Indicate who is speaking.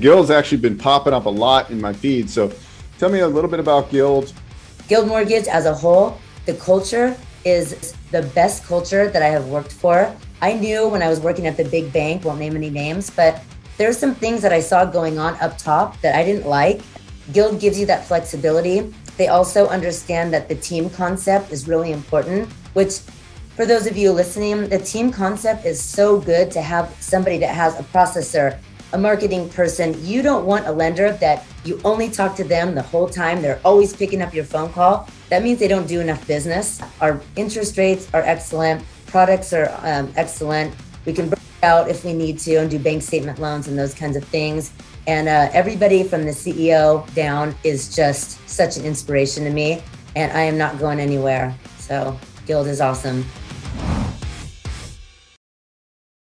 Speaker 1: Guild's actually been popping up a lot in my feed. So tell me a little bit about Guild.
Speaker 2: Guild Mortgage as a whole, the culture is the best culture that I have worked for. I knew when I was working at the big bank, won't name any names, but there's some things that I saw going on up top that I didn't like. Guild gives you that flexibility. They also understand that the team concept is really important, which for those of you listening, the team concept is so good to have somebody that has a processor, a marketing person. You don't want a lender that you only talk to them the whole time. They're always picking up your phone call. That means they don't do enough business. Our interest rates are excellent, products are um, excellent. We can break out if we need to and do bank statement loans and those kinds of things. And uh, everybody from the CEO down is just such an inspiration to me. And I am not going anywhere. So, Guild is awesome.